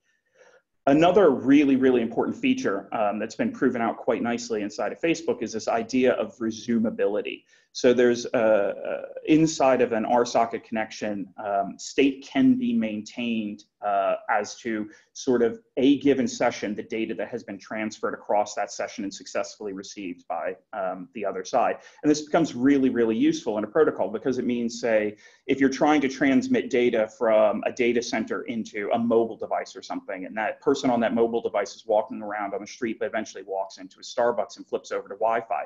Another really, really important feature um, that's been proven out quite nicely inside of Facebook is this idea of resumability. So there's uh, uh, inside of an RSocket connection, um, state can be maintained uh, as to sort of a given session, the data that has been transferred across that session and successfully received by um, the other side. And this becomes really, really useful in a protocol because it means, say, if you're trying to transmit data from a data center into a mobile device or something, and that person on that mobile device is walking around on the street, but eventually walks into a Starbucks and flips over to Wi-Fi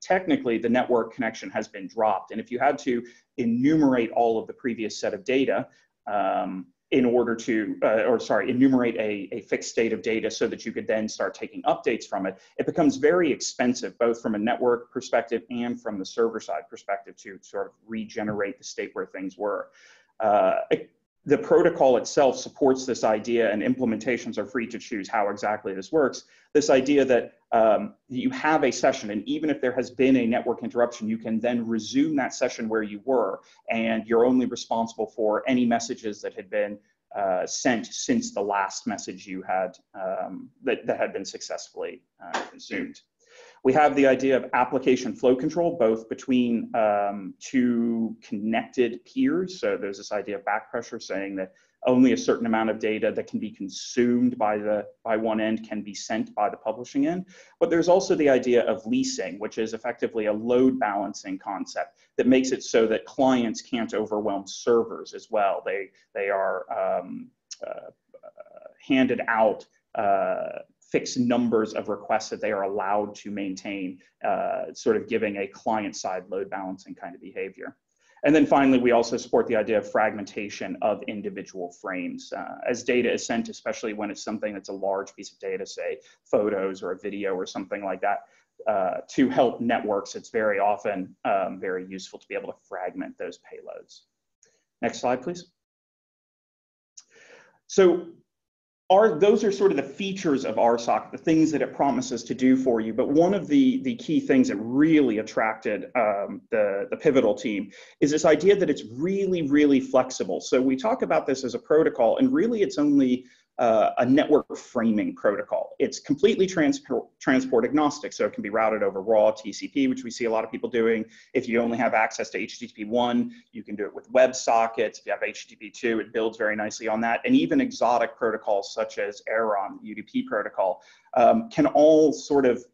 technically the network connection has been dropped. And if you had to enumerate all of the previous set of data um, in order to, uh, or sorry, enumerate a, a fixed state of data so that you could then start taking updates from it, it becomes very expensive, both from a network perspective and from the server side perspective to sort of regenerate the state where things were. Uh, the protocol itself supports this idea and implementations are free to choose how exactly this works. This idea that um, you have a session and even if there has been a network interruption, you can then resume that session where you were and you're only responsible for any messages that had been uh, sent since the last message you had um, that, that had been successfully uh, consumed. We have the idea of application flow control, both between um, two connected peers. So there's this idea of back pressure saying that only a certain amount of data that can be consumed by the by one end can be sent by the publishing end. But there's also the idea of leasing, which is effectively a load balancing concept that makes it so that clients can't overwhelm servers as well. They they are um, uh, handed out uh, fixed numbers of requests that they are allowed to maintain, uh, sort of giving a client side load balancing kind of behavior. And then finally, we also support the idea of fragmentation of individual frames. Uh, as data is sent, especially when it's something that's a large piece of data, say photos or a video or something like that, uh, to help networks, it's very often um, very useful to be able to fragment those payloads. Next slide, please. So are those are sort of the features of RSocket, the things that it promises to do for you. But one of the the key things that really attracted um, the the pivotal team is this idea that it's really really flexible. So we talk about this as a protocol, and really it's only uh, a network framing protocol. It's completely transport, transport agnostic, so it can be routed over raw TCP, which we see a lot of people doing. If you only have access to HTTP 1, you can do it with WebSockets. If you have HTTP 2, it builds very nicely on that. And even exotic protocols such as Aeron, UDP protocol, um, can all sort of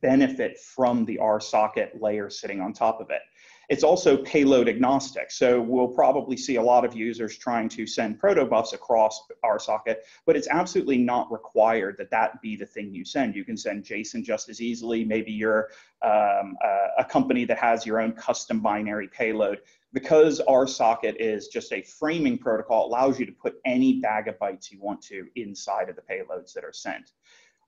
benefit from the RSocket layer sitting on top of it. It's also payload agnostic. So we'll probably see a lot of users trying to send protobufs across RSocket, but it's absolutely not required that that be the thing you send. You can send JSON just as easily. Maybe you're um, a, company that has your own custom binary payload because RSocket is just a framing protocol, allows you to put any bag of bytes you want to inside of the payloads that are sent.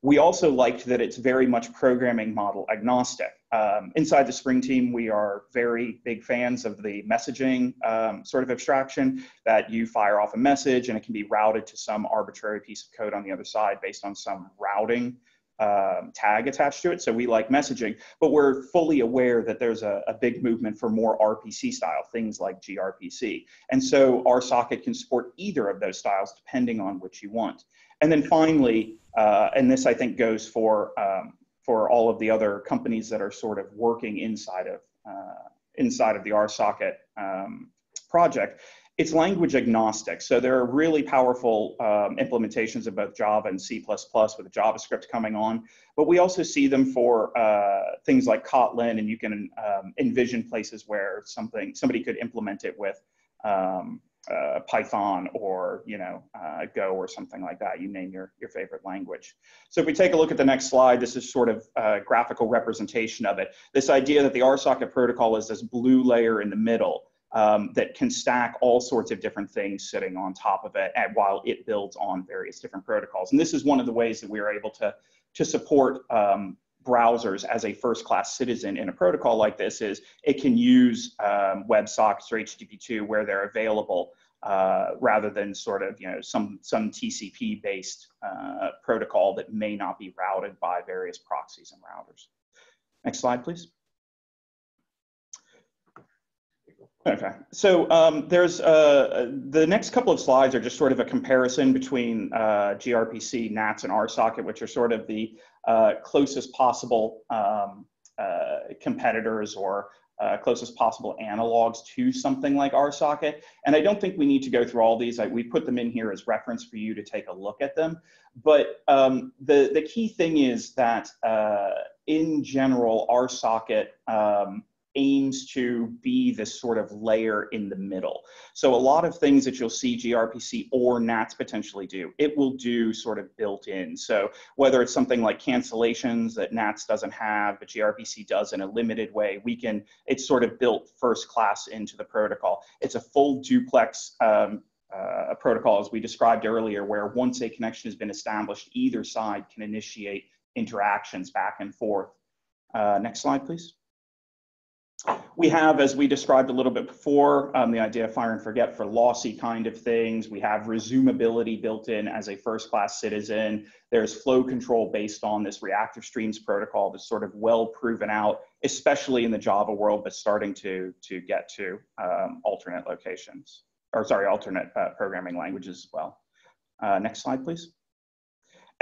We also liked that it's very much programming model agnostic. Um, inside the Spring team, we are very big fans of the messaging um, sort of abstraction that you fire off a message and it can be routed to some arbitrary piece of code on the other side based on some routing um, tag attached to it. So we like messaging, but we're fully aware that there's a, a, big movement for more RPC style, things like gRPC. And so RSocket can support either of those styles depending on which you want. And then finally, uh, and this I think goes for, um, for all of the other companies that are sort of working inside of, uh, inside of the RSocket um, project, it's language agnostic. So there are really powerful um, implementations of both Java and C++ with JavaScript coming on. But we also see them for uh, things like Kotlin, and you can um, envision places where something somebody could implement it with um, uh, Python or you know uh, Go or something like that. You name your your favorite language. So if we take a look at the next slide, this is sort of a graphical representation of it. This idea that the RSocket protocol is this blue layer in the middle um, that can stack all sorts of different things sitting on top of it while it builds on various different protocols. And this is one of the ways that we are able to, to support um, browsers as a first class citizen in a protocol like this is it can use um, WebSockets or HTTP2 where they're available uh, rather than sort of you know some some TCP based uh, protocol that may not be routed by various proxies and routers. Next slide, please. Okay, so um, there's uh, the next couple of slides are just sort of a comparison between uh, gRPC, NATS, and RSocket, which are sort of the uh, closest possible um, uh, competitors or uh, closest possible analogs to something like RSocket. And I don't think we need to go through all these. I, we put them in here as reference for you to take a look at them. But um, the, the key thing is that uh, in general, RSocket um, aims to be this sort of layer in the middle. So a lot of things that you'll see gRPC or NATS potentially do, it will do sort of built in. So whether it's something like cancellations that NATS doesn't have, but gRPC does in a limited way, we can, it's sort of built first class into the protocol. It's a full duplex um, uh, protocol as we described earlier, where once a connection has been established, either side can initiate interactions back and forth. Uh, next slide, please. We have, as we described a little bit before, um, the idea of fire and forget for lossy kind of things. We have resumability built in as a first class citizen. There's flow control based on this reactive streams protocol that's sort of well proven out, especially in the Java world, but starting to, to get to um, alternate locations, or sorry, alternate uh, programming languages as well. Uh, next slide, please.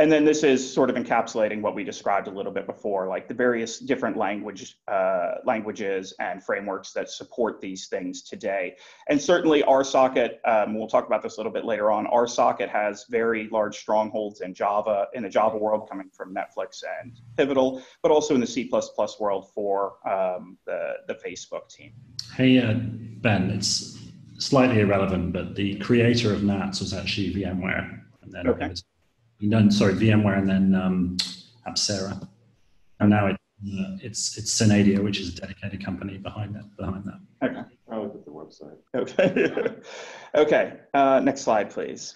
And then this is sort of encapsulating what we described a little bit before, like the various different language uh, languages and frameworks that support these things today. And certainly RSocket, um, we'll talk about this a little bit later on, RSocket has very large strongholds in Java, in the Java world coming from Netflix and Pivotal, but also in the C++ world for um, the, the Facebook team. Hey, uh, Ben, it's slightly irrelevant, but the creator of NATS was actually VMware. And then okay. it was done sorry VMware and then um, Apcera, and now it, uh, it's it's Synadia, which is a dedicated company behind that behind that. Okay, I'll look at the website. Okay, okay. Uh, next slide, please.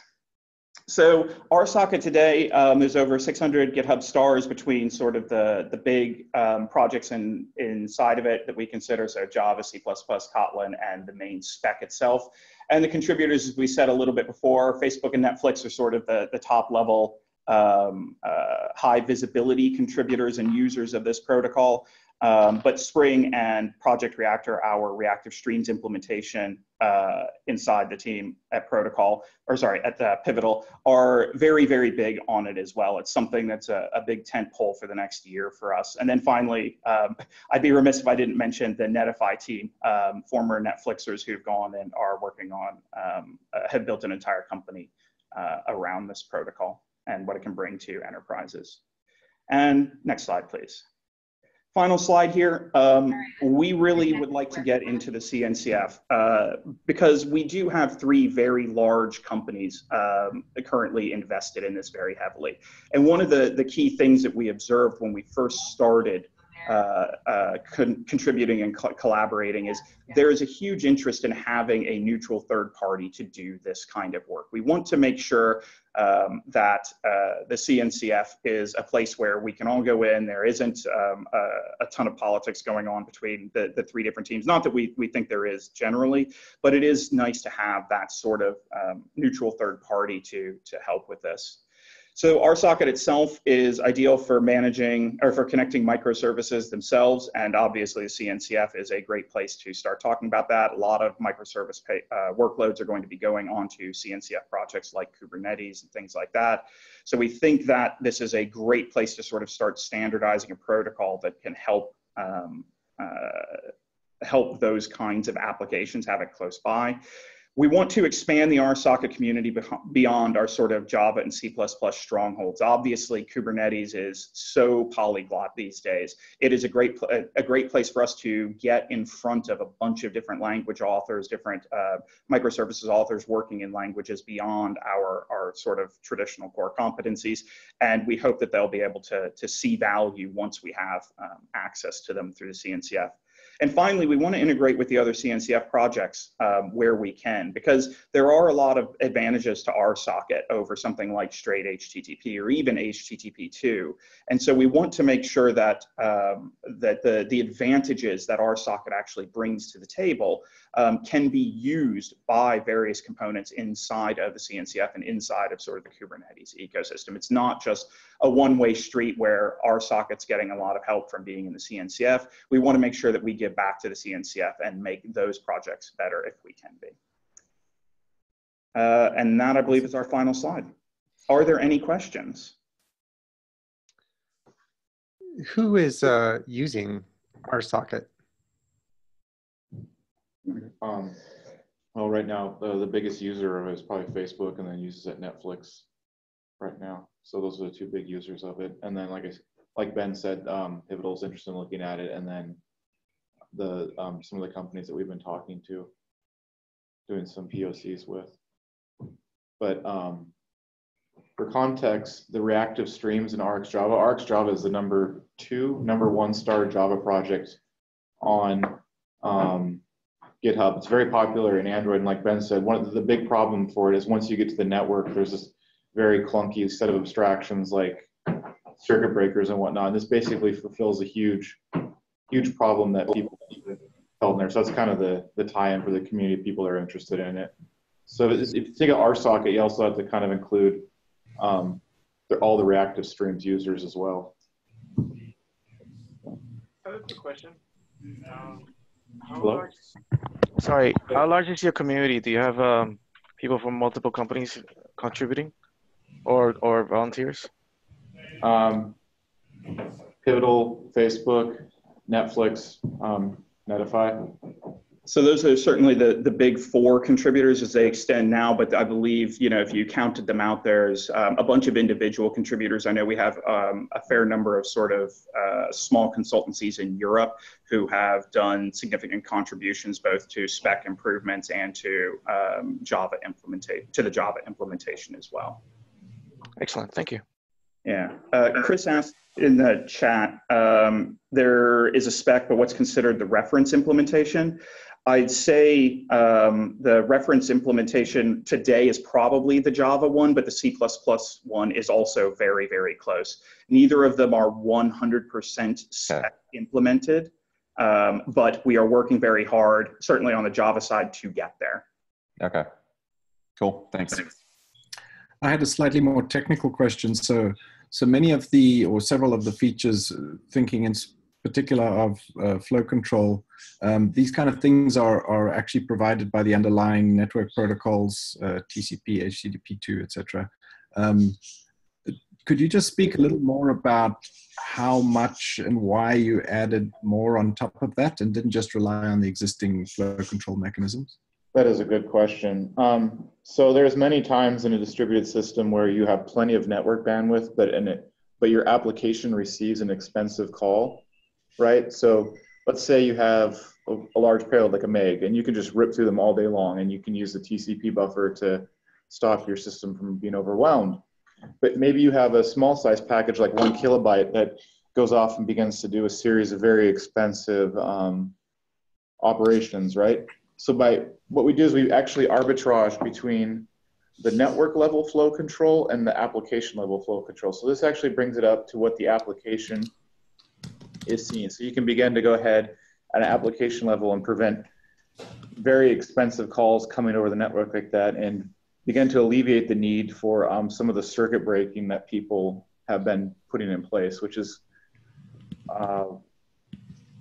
So RSocket today, um, there's over 600 GitHub stars between sort of the, the big um, projects in, inside of it that we consider, so Java, C++, Kotlin, and the main spec itself. And the contributors, as we said a little bit before, Facebook and Netflix are sort of the, the top level um, uh, high visibility contributors and users of this protocol. Um, but Spring and Project Reactor, our reactive streams implementation uh, inside the team at Protocol, or sorry, at the Pivotal, are very, very big on it as well. It's something that's a, a big tent pole for the next year for us. And then finally, um, I'd be remiss if I didn't mention the Netifi team, um, former Netflixers who've gone and are working on, um, uh, have built an entire company uh, around this protocol and what it can bring to enterprises. And next slide, please. Final slide here. Um, we really would like to get into the CNCF uh, because we do have three very large companies um, currently invested in this very heavily. And one of the, the key things that we observed when we first started con contributing and co collaborating is there is a huge interest in having a neutral third party to do this kind of work. We want to make sure um, that uh, the CNCF is a place where we can all go in. There isn't um, a, a, ton of politics going on between the, the three different teams. Not that we, we think there is generally, but it is nice to have that sort of um, neutral third party to, to help with this. So RSocket itself is ideal for managing or for connecting microservices themselves. And obviously the CNCF is a great place to start talking about that. A lot of microservice pay, uh, workloads are going to be going onto CNCF projects like Kubernetes and things like that. So we think that this is a great place to sort of start standardizing a protocol that can help um, uh, help those kinds of applications have it close by. We want to expand the RSocket community beyond our sort of Java and C++ strongholds. Obviously, Kubernetes is so polyglot these days. It is a great, a great place for us to get in front of a bunch of different language authors, different uh, microservices authors working in languages beyond our, our sort of traditional core competencies. And we hope that they'll be able to, to see value once we have um, access to them through the CNCF. And finally, we want to integrate with the other CNCF projects um, where we can, because there are a lot of advantages to RSocket over something like straight HTTP or even HTTP2. And so we want to make sure that, um, that the, the advantages that RSocket actually brings to the table um, can be used by various components inside of the CNCF and inside of sort of the Kubernetes ecosystem. It's not just a one-way street where RSocket's getting a lot of help from being in the CNCF. We want to make sure that we give back to the CNCF and make those projects better if we can be. Uh, and that, I believe, is our final slide. Are there any questions? Who is uh, using RSocket? Um, well, right now, uh, the biggest user of it is probably Facebook and then uses it Netflix right now. So those are the two big users of it. And then, like I, like Ben said, um, Pivotal's interested in looking at it, and then the um, some of the companies that we've been talking to, doing some POCs with. But um, for context, the reactive streams in RxJava, RxJava is the number two, number one star Java project on um, GitHub. It's very popular in Android, and like Ben said, one of the, big problem for it is once you get to the network, there's this very clunky set of abstractions like circuit breakers and whatnot. And this basically fulfills a huge, huge problem that people in there. So that's kind of the, the tie-in for the community people that are interested in it. So if you think of RSocket, you also have to kind of include um, all the reactive streams users as well. I have a question. Um, Hello? sorry, how large is your community? Do you have um, people from multiple companies contributing? or or volunteers? Um, Pivotal, Facebook, Netflix, um, Netifi. So those are certainly the, the big four contributors as they extend now, but I believe, you know, if you counted them out, there's um, a bunch of individual contributors. I know we have um, a fair number of sort of uh, small consultancies in Europe who have done significant contributions both to spec improvements and to um, Java implementation, to the Java implementation as well. Excellent. Thank you. Yeah. Uh, Chris asked in the chat, um, there is a spec, but what's considered the reference implementation? I'd say um, the reference implementation today is probably the Java one, but the C++ one is also very, very close. Neither of them are 100% spec implemented, um, but we are working very hard, certainly on the Java side, to get there. Okay. Cool. Thanks. I had a slightly more technical question. So, so many of the, or several of the features, uh, thinking in particular of uh, flow control, um, these kind of things are, are actually provided by the underlying network protocols, uh, TCP, HTTP2, etc. Um, could you just speak a little more about how much and why you added more on top of that and didn't just rely on the existing flow control mechanisms? That is a good question. Um, so there's many times in a distributed system where you have plenty of network bandwidth, but in it, but your application receives an expensive call. Right? So let's say you have a, a large payload like a meg, and you can just rip through them all day long, and you can use the TCP buffer to stop your system from being overwhelmed. But maybe you have a small size package like one kilobyte that goes off and begins to do a series of very expensive um, operations, right? So by what we do is we actually arbitrage between the network level flow control and the application level flow control. So this actually brings it up to what the application is seen. So you can begin to go ahead at an application level and prevent very expensive calls coming over the network like that and begin to alleviate the need for um, some of the circuit breaking that people have been putting in place, which is uh,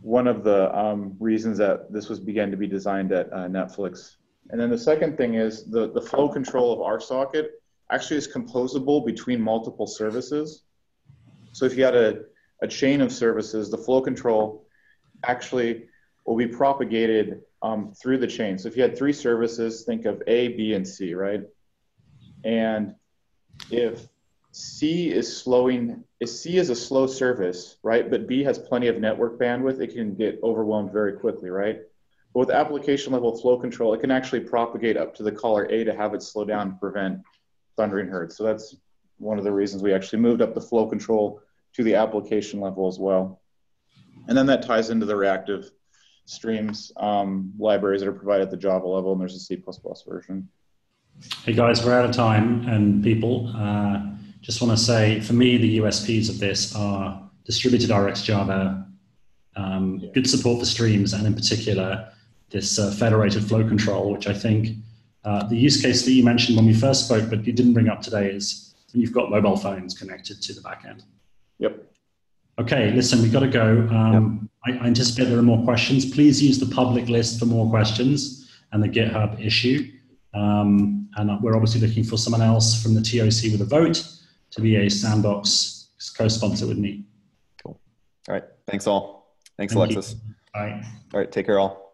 one of the um, reasons that this was began to be designed at uh, Netflix. And then the second thing is the, the flow control of RSocket actually is composable between multiple services. So if you had a, a chain of services, the flow control actually will be propagated um, through the chain. So if you had three services, think of A, B, and C, right? And if C is slowing, if C is a slow service, right? But B has plenty of network bandwidth, it can get overwhelmed very quickly, right? But with application level flow control, it can actually propagate up to the caller A to have it slow down to prevent thundering herds. So that's one of the reasons we actually moved up the flow control to the application level as well. And then that ties into the reactive streams um, libraries that are provided at the Java level, and there's a C++ version. Hey guys, we're out of time, and people, uh, just want to say for me, the USPs of this are distributed RX Java, um, yeah. good support for streams, and in particular, this uh, federated flow control, which I think uh, the use case that you mentioned when we first spoke, but you didn't bring up today, is when you've got mobile phones connected to the backend. Yep. Okay, listen, we've got to go. Um, yep. I, I, anticipate there are more questions. Please use the public list for more questions and the GitHub issue. Um, and we're obviously looking for someone else from the TOC with a vote to be a sandbox co-sponsor with me. Cool. All right. Thanks all. Thanks, Thank Alexis. You. Bye. All right. Take care all.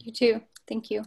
You too. Thank you.